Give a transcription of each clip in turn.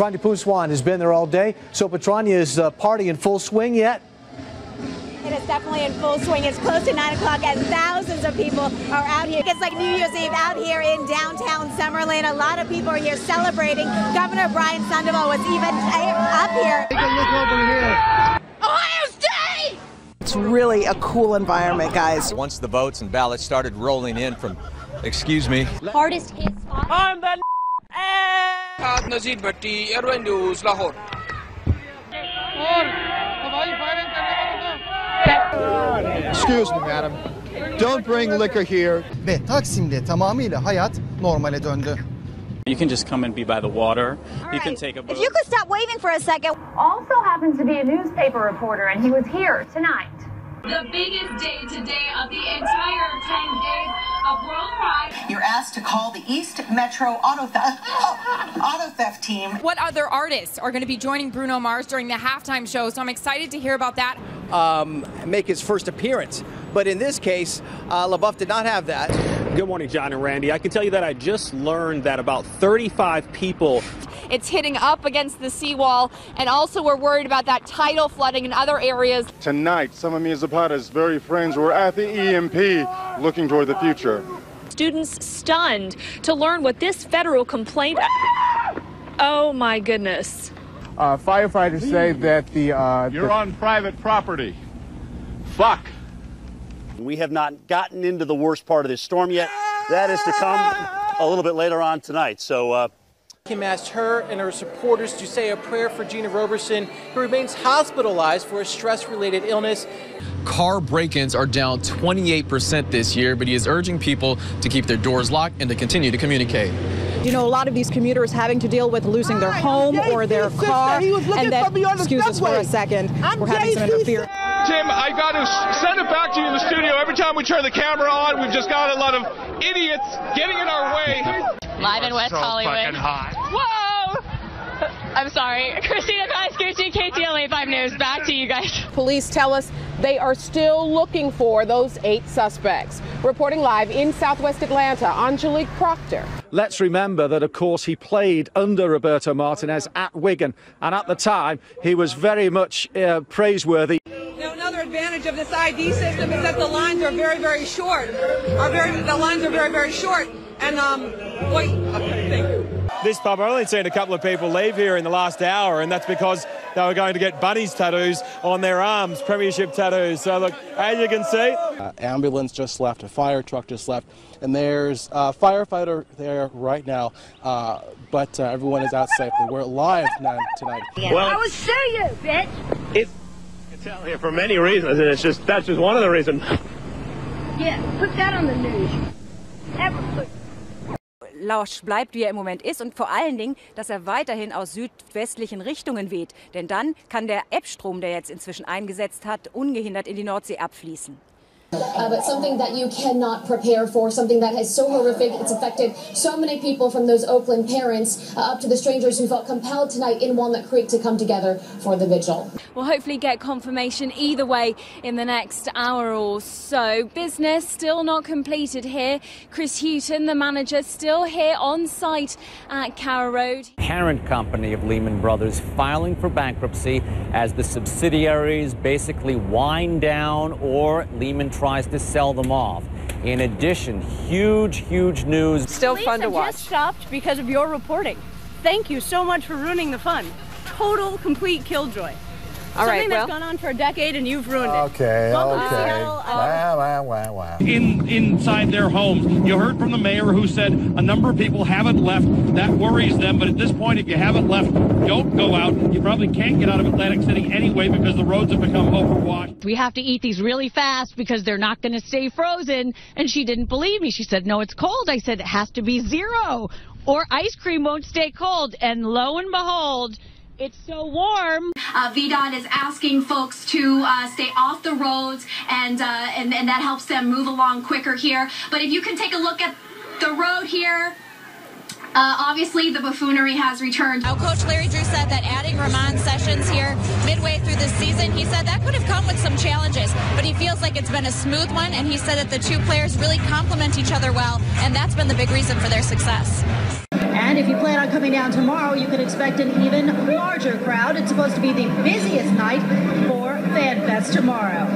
Petrania Pouswan has been there all day. So Petrania is uh, party in full swing yet? It is definitely in full swing. It's close to 9 o'clock and thousands of people are out here. It's like New Year's Eve out here in downtown Summerlin. A lot of people are here celebrating. Governor Brian Sandoval was even up here. Take a look over here. Ohio State! It's really a cool environment, guys. Once the votes and ballots started rolling in from, excuse me, hardest hit spot. I'm the Nazir Bhatti, Airway News, Lahore. Excuse me madam. Don't bring liquor here. Ve Taksim'de tamamıyla hayat normale döndü. You can just come and be by the water. you can take a boat. If you could stop waving for a second. Also happens to be a newspaper reporter, and he was here tonight. The biggest day today of the entire 10 days of World Pride. You're asked to call the East Metro Auto Theft, auto theft team. What other artists are going to be joining Bruno Mars during the halftime show? So I'm excited to hear about that. Um, make his first appearance. But in this case, uh, LaBeouf did not have that. Good morning, John and Randy. I can tell you that I just learned that about 35 people. It's hitting up against the seawall, and also we're worried about that tidal flooding in other areas. Tonight, some of Mia Zapata's very friends were at the EMP looking toward the future. Students stunned to learn what this federal complaint. Oh my goodness. Uh, firefighters say that the. Uh, You're the... on private property. Fuck. We have not gotten into the worst part of this storm yet. That is to come a little bit later on tonight. So, uh, Kim asked her and her supporters to say a prayer for Gina Roberson, who remains hospitalized for a stress related illness. Car break ins are down 28% this year, but he is urging people to keep their doors locked and to continue to communicate. You know, a lot of these commuters having to deal with losing their home or their car. and then, excuse us for a second, we're having some interference. Tim, I got to send it back to you in the studio. Every time we turn the camera on, we've just got a lot of idiots getting in our way. Live in West so Hollywood. Hot. Whoa! I'm sorry. Christina Pascucci, KTLA 5 News. Back to you guys. Police tell us they are still looking for those eight suspects. Reporting live in southwest Atlanta, Angelique Proctor. Let's remember that, of course, he played under Roberto Martinez at Wigan, and at the time, he was very much uh, praiseworthy. Now, another advantage of this ID system is that the lines are very, very short. Are very, the lines are very, very short. And, um, wait, okay, thank you. This pub, I've only seen a couple of people leave here in the last hour, and that's because they were going to get bunnies tattoos on their arms, premiership tattoos. So, look, as you can see, uh, ambulance just left, a fire truck just left, and there's a firefighter there right now, uh, but uh, everyone is out safely. We're live tonight. Well, I will show you, bitch. Tell here for many reasons, and it's just that's just one of the reasons. Yeah, put that on the news. Ever put Lausch bleibt, wie er im Moment ist und vor allen Dingen, dass er weiterhin aus südwestlichen Richtungen weht. Denn dann kann der Ebbstrom, der jetzt inzwischen eingesetzt hat, ungehindert in die Nordsee abfließen. Uh, but something that you cannot prepare for, something that is so horrific. It's affected so many people from those Oakland parents uh, up to the strangers who felt compelled tonight in Walnut Creek to come together for the vigil. We'll hopefully get confirmation either way in the next hour or so. Business still not completed here. Chris Hughton, the manager, still here on site at Carrow Road. Parent company of Lehman Brothers filing for bankruptcy as the subsidiaries basically wind down or Lehman tries to sell them off. In addition, huge, huge news. Still fun to watch. just stopped because of your reporting. Thank you so much for ruining the fun. Total, complete killjoy. All right, Something that's well- gone on for a decade and you've ruined it. Okay, Welcome to okay. Seattle. Um, Wow, wow, wow, wow. In inside their homes, you heard from the mayor who said a number of people haven't left. That worries them. But at this point, if you haven't left, don't go out. You probably can't get out of Atlantic City anyway because the roads have become overwashed. We have to eat these really fast because they're not going to stay frozen. And she didn't believe me. She said, No, it's cold. I said, It has to be zero or ice cream won't stay cold. And lo and behold, it's so warm. Uh, VDOT is asking folks to uh, stay off the roads, and, uh, and and that helps them move along quicker here. But if you can take a look at the road here. Uh, obviously, the buffoonery has returned. Now, Coach Larry Drew said that adding Ramon Sessions here midway through the season, he said that could have come with some challenges, but he feels like it's been a smooth one, and he said that the two players really complement each other well, and that's been the big reason for their success. And if you plan on coming down tomorrow, you can expect an even larger crowd. It's supposed to be the busiest night for FanFest tomorrow.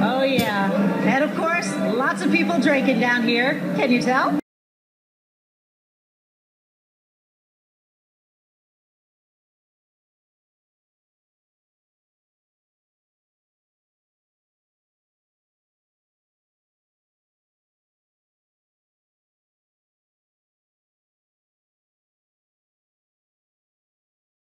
Oh, yeah. And of course, lots of people drinking down here. Can you tell?